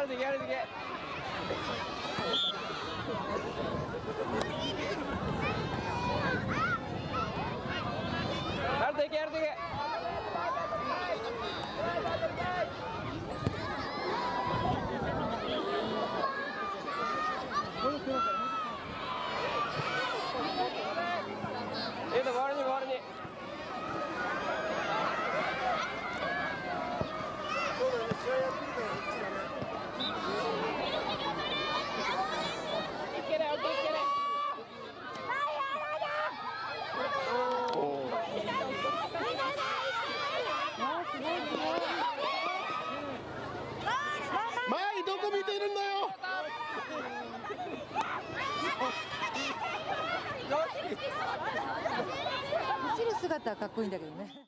Hadi gel hadi gel. Hadi gel hadi gel. るんだよ。走る姿はかっこいいんだけどね